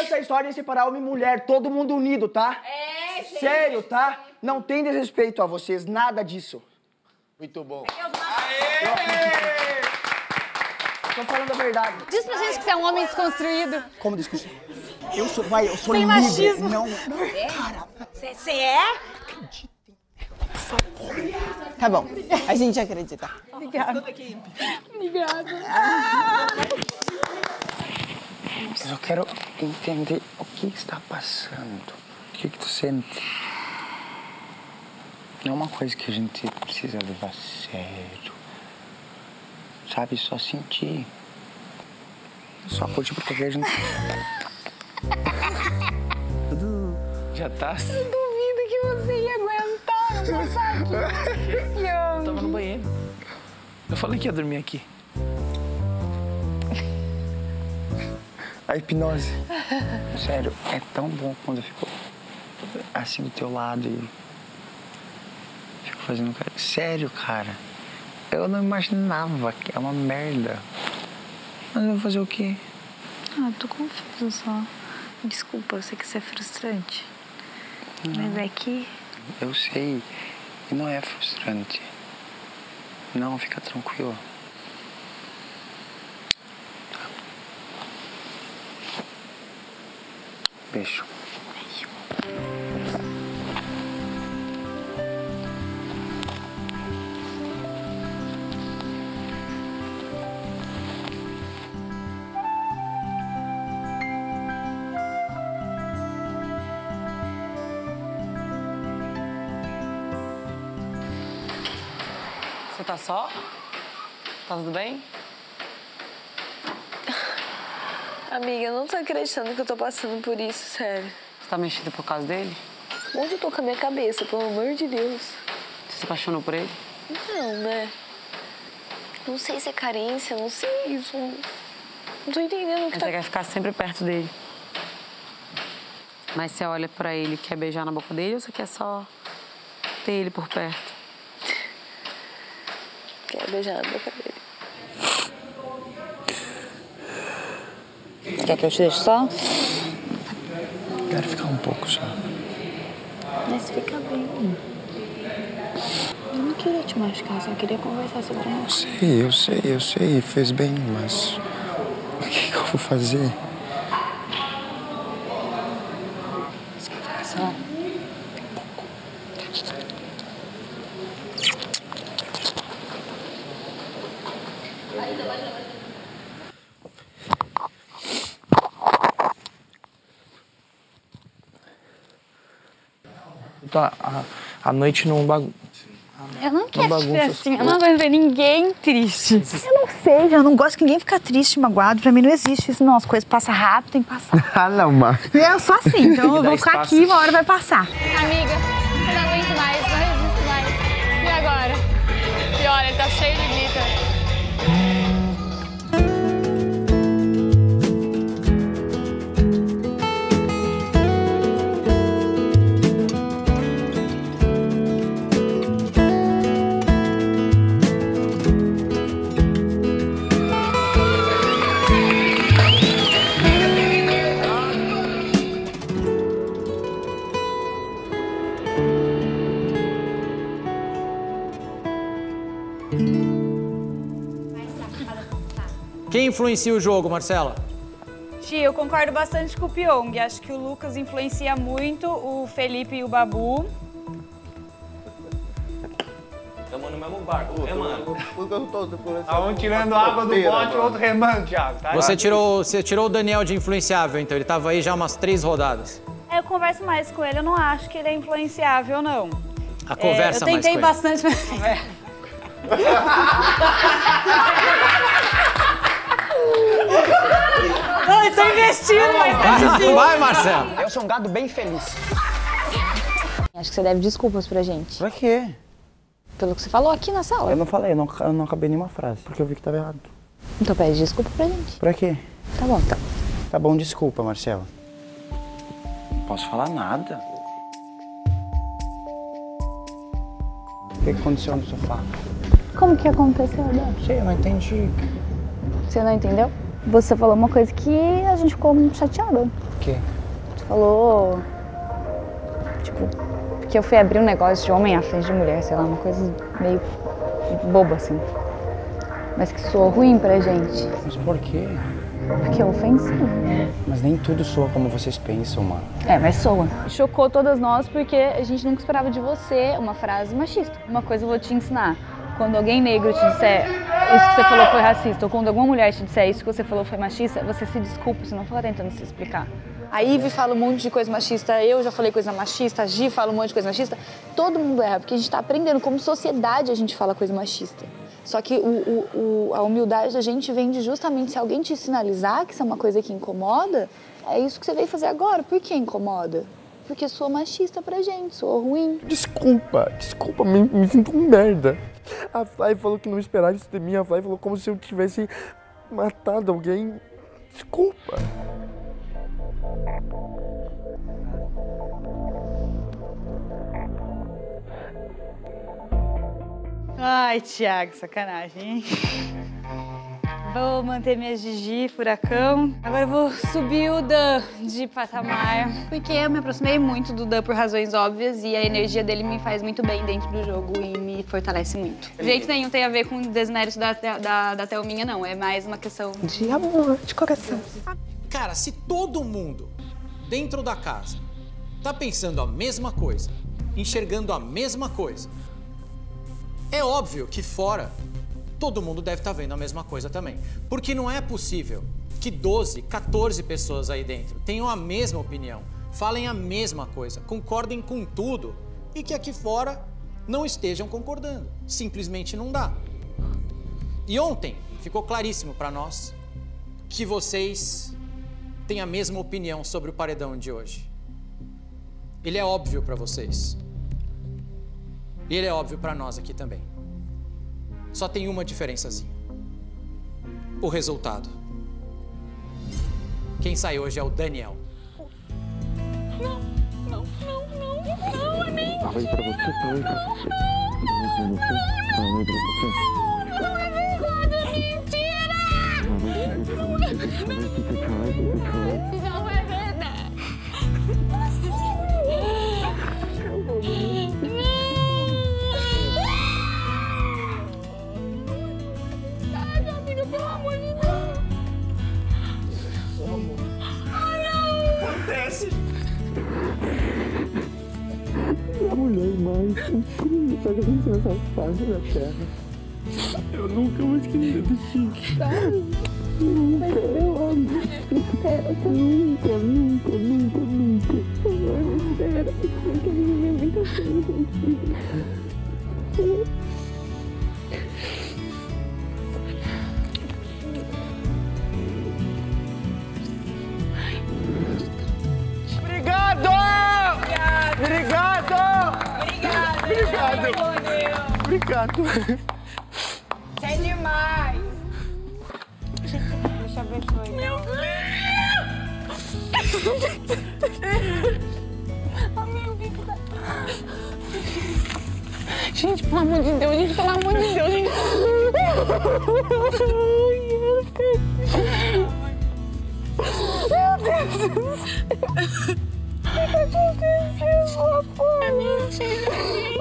essa história de separar homem e mulher, todo mundo unido, tá? É, gente. Sério, tá? Não tem desrespeito a vocês, nada disso. Muito bom. Tô falando a verdade. Diz pra gente que você é um homem desconstruído. Como discutir? Eu sou, vai, eu sou Sem livre. machismo. Não, Você é? Tá bom, a gente acredita. Obrigada. Mas eu quero entender o que está passando. O que, que tu sente? Não é uma coisa que a gente precisa levar a sério. Sabe, só sentir. Só curtir porque a gente. Já tá. Duvido que você ia aguentar não aqui. Eu... Tava no banheiro. Eu falei que ia dormir aqui. A hipnose. Sério, é tão bom quando eu fico assim do teu lado e fico fazendo cara. Sério, cara. Eu não imaginava que é uma merda. Mas eu vou fazer o quê? Ah, tô confusa só. Desculpa, eu sei que isso é frustrante. Mas é que Eu sei. E não é frustrante. Não, fica tranquilo. Beijo. Você tá só? Tá tudo bem? Amiga, eu não tô acreditando que eu tô passando por isso, sério. Você tá mexida por causa dele? Onde eu tô com a minha cabeça, pelo amor de Deus? Você se apaixonou por ele? Não, né? Não sei se é carência, não sei isso. Não tô entendendo o que Mas tá... você quer ficar sempre perto dele. Mas você olha pra ele e quer beijar na boca dele ou você quer só ter ele por perto? Quer beijar na boca dele. Quer que eu te deixe só? Quero ficar um pouco só. Mas fica bem. Eu não queria te machucar, só queria conversar sobre isso. Sei, eu sei, eu sei, fez bem, mas o que, que eu vou fazer? Tá, a, a noite não bagun... Eu não quero bagunça ser as assim. Eu não aguento ver ninguém triste. Eu não sei, eu não gosto que ninguém fica triste, magoado. Pra mim não existe isso, não. As coisas passam rápido, tem que passar. Ah, não, Marcos. É só assim, então eu vou ficar espaço. aqui e uma hora vai passar. Amiga, eu não aguento mais, não resisto mais. E agora? E olha, ele tá cheio de glitter. Quem influencia o jogo, Marcela? Ti, eu concordo bastante com o Pyong. Acho que o Lucas influencia muito, o Felipe e o Babu. Estamos no mesmo barco, remando. Tá um tirando água do bote, o outro remando, Thiago. Tá? Você tirou, você tirou o Daniel de influenciável, então ele tava aí já umas três rodadas. Eu converso mais com ele, eu não acho que ele é influenciável, não. A conversa é, eu mais tentei com ele. bastante. Ai, tô investindo, mas tá Vai, difícil. vai, Marcelo. Eu sou um gado bem feliz. Acho que você deve desculpas pra gente. Pra quê? Pelo que você falou aqui na sala. Eu não falei, eu não, eu não acabei nenhuma frase, porque eu vi que tava errado. Então pede desculpa pra gente. Pra quê? Tá bom, então. Tá bom, desculpa, Marcela. Não posso falar nada. O que aconteceu no sofá? Como que aconteceu, Adão? Não sei, eu não entendi. Você não entendeu? Você falou uma coisa que a gente ficou chateada. O quê? Você falou. Tipo, que eu fui abrir um negócio de homem à frente de mulher, sei lá, uma coisa meio boba assim. Mas que soou ruim pra gente. Mas por quê? Porque é ofensivo. Mas nem tudo soa como vocês pensam, mano. É, mas soa. Chocou todas nós porque a gente nunca esperava de você uma frase machista. Uma coisa eu vou te ensinar. Quando alguém negro te disser isso que você falou foi racista, ou quando alguma mulher te disser isso que você falou foi machista, você se desculpa, você não fica tentando se explicar. A Ive fala um monte de coisa machista, eu já falei coisa machista, a Gi fala um monte de coisa machista. Todo mundo erra, porque a gente está aprendendo como sociedade a gente fala coisa machista. Só que o, o, o, a humildade da gente vem de justamente se alguém te sinalizar que isso é uma coisa que incomoda, é isso que você veio fazer agora. Por que incomoda? Porque sou machista pra gente, sou ruim. Desculpa, desculpa, me, me sinto um merda. A Fly falou que não esperava isso de mim, a Fly falou como se eu tivesse matado alguém. Desculpa. Ai, Thiago, sacanagem, hein? Vou manter minha Gigi, furacão. Agora eu vou subir o Dan de patamar. Porque eu me aproximei muito do Dan por razões óbvias e a energia dele me faz muito bem dentro do jogo e me fortalece muito. De jeito nenhum tem a ver com o desmérito da, da, da Thelminha, não. É mais uma questão de amor, de coração. Cara, se todo mundo dentro da casa tá pensando a mesma coisa, enxergando a mesma coisa, é óbvio que fora todo mundo deve estar vendo a mesma coisa também. Porque não é possível que 12, 14 pessoas aí dentro tenham a mesma opinião, falem a mesma coisa, concordem com tudo e que aqui fora não estejam concordando. Simplesmente não dá. E ontem ficou claríssimo para nós que vocês têm a mesma opinião sobre o paredão de hoje. Ele é óbvio para vocês. E ele é óbvio para nós aqui também. Só tem uma diferençazinha. O resultado. Quem sai hoje é o Daniel. Não, não, não, não, não, é mim. Falei pra você, falei pra você. Falei pra você, falei pra você. Não é verdade, mentira! Não é incrível que aconteceu nessa face da terra. Eu nunca vou esquecer do Chico. Nunca, eu amo. Nunca, nunca, nunca, nunca. Por favor, espera. Eu quero viver coisa contigo. Obrigado! Obrigado! Você é demais! Deixa eu abençoe. Meu Amigo, Gente, pelo amor de Deus, gente, pelo amor de Deus, gente. Meu Deus do céu. O que aconteceu, amor? É mentira, gente.